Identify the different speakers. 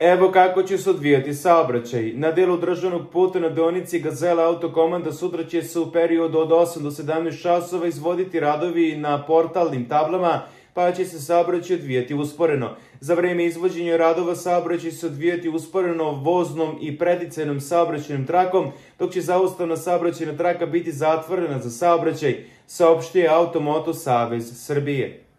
Speaker 1: Evo kako će se odvijati saobraćaj. Na delu državnog puta na deonici Gazela autokomanda sutra će se u periodu od 8 do 17 časova izvoditi radovi na portalnim tablama, pa će se saobraćaj odvijati usporeno. Za vreme izvođenja radova saobraćaj se odvijati usporeno voznom i predicajnom saobraćajnom trakom, dok će zaustavna saobraćajna traka biti zatvorena za saobraćaj, saopštije Automoto Savez Srbije.